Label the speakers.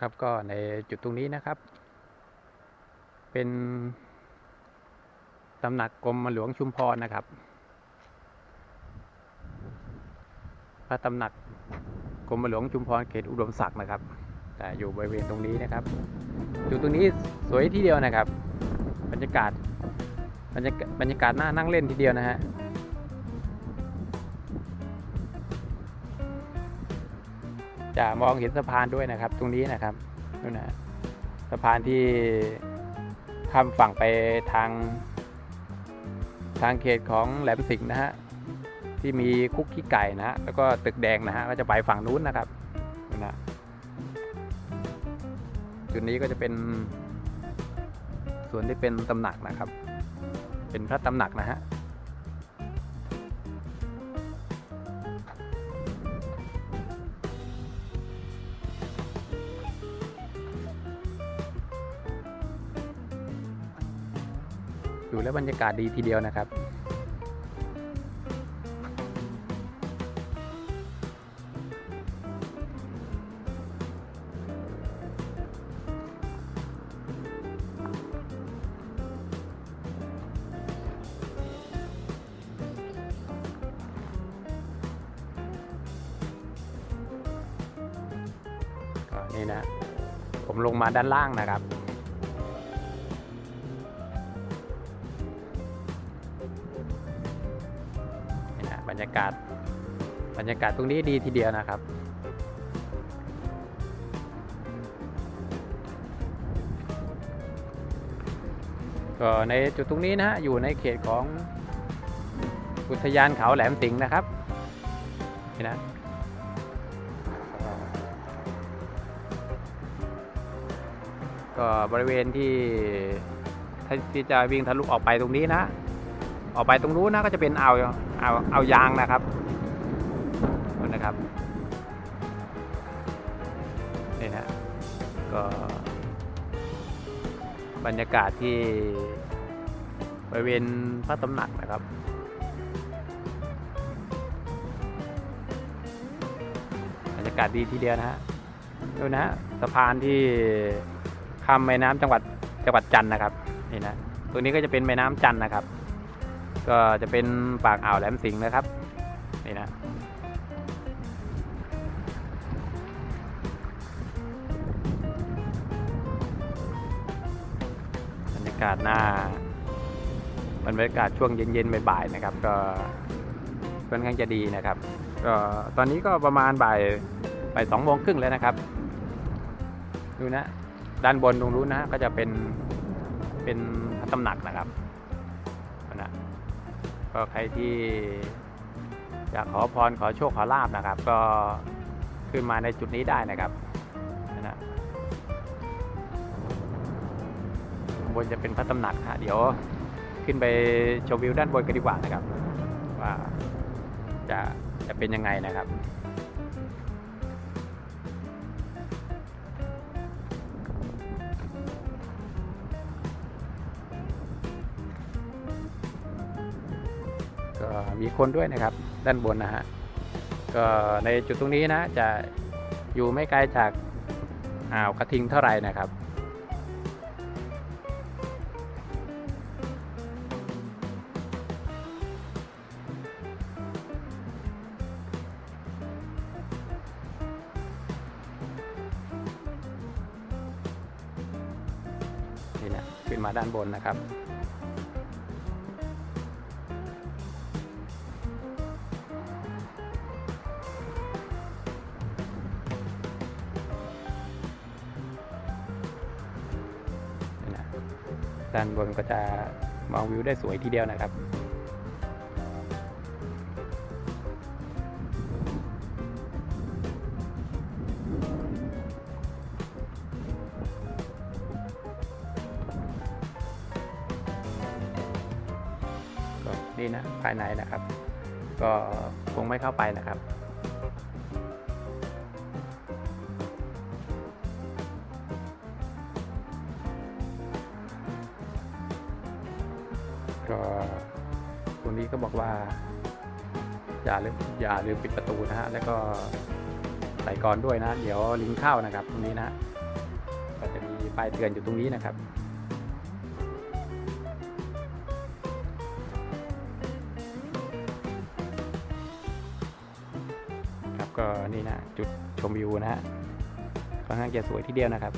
Speaker 1: ครับก็ในจุดตรงนี้นะครับ เป็นตำหนักกรมหลวงชุมพรนะครับ พระตำหนักกรมหลวงชุมพรเขตอุดมศักดิ์นะครับแต่อยู่บริเวณตรงนี้นะครับ จุดตรงนี้สวยที่เดียวนะครับ บรรยากาศบรรยากาศบรรยากาศน่านั่งเล่นทีเดียวนะฮะ จะมองเห็นสะพานด้วยนะครับ ตรงนี้นะครับนู่นนะสะพานที่ข้ามฝั่งไปทาง ทางเขตของแหลมสิงห์นะฮะที่มีคุกขี้ไก่นะฮะแล้วก็ตึกแดงนะฮะก็จะไปฝั่งนู้นนะครับนู่นนะจุดนี้ก็จะเป็นส่วนที่เป็นตำหนักนะครับ เป็นพระตำหนักนะฮะ อยู่แล้วบรรยากาศดีทีเดียวนะครับก็นี่นะ ผมลงมาด้านล่างนะครับ รรยากาศ บรรยากาศตรงนี้ดีทีเดียวนะครับ ก็ในจุดตรงนี้นะฮะอยู่ในเขตของอุทยานเขาแหลมสิงห์นะครับนี่นะก็บริเวณที่ที่จะวิ่งทะลุออกไปตรงนี้นะ ออกไปตรงนู้นนะก็จะเป็นเอาวอ่าวอ่ายางนะครับนู่นะครับนี่นะก็ บรรยากาศที่บริเวณพระตำหนักนะครับบรรยากาศดีทีเดียวนะฮะดูนะฮะสะพานที่ข้ามแม่น้ำจังหวัดจังหวัดจันนะครับนี่นะตรงนี้ก็จะเป็นแม่น้ำจันนะครับ ก็จะเป็นปากอ่าวแหลมสิงห์นะครับ นี่นะบรรยากาศหน้าบรรยากาศช่วงเย็นๆบ่ายๆนะครับ ก็ค่อนข้างจะดีนะครับ ก็ตอนนี้ก็ประมาณบ่ายบ่ายสองโมงครึ่งแล้วนะครับ ดูนะ ด้านบนตรงนู้นนะก็จะเป็นเป็นพระตำหนักนะครับ ก็ใครที่อยากขอพรขอโชคขอลาบนะครับ ก็ขึ้นมาในจุดนี้ได้นะครับนะบนจะเป็นพระตำหนักฮะเดี๋ยวขึ้นไปชมวิวด้านบนกันดีกว่านะครับ ว่าจะจะเป็นยังไงนะครับ มีคนด้วยนะครับ ด้านบนนะฮะก็ในจุดตรงนี้นะจะอยู่ไม่ไกลจากอ่าวกระทิงเท่าไหร่นะครับนี่นะขึ้นมาด้านบนนะครับ ด้านบนก็จะมองวิวได้สวยทีเดียวนะครับก็นี่นะภายในนะครับ ก็คงไม่เข้าไปนะครับ ก็คนนี้ก็บอกว่า อย่าลืมอย่าลืมปิดประตูนะฮะแล้วก็ใส่ก่อนด้วยนะ เดี๋ยวลิงเข้านะครับ ตรงนี้นะก็จะมีป้ายเตือนอยู่ตรงนี้นะครับครับก็นี่นะจุดชมวิวนะฮะค่อนข้างจะสวยทีเดียวนะครับ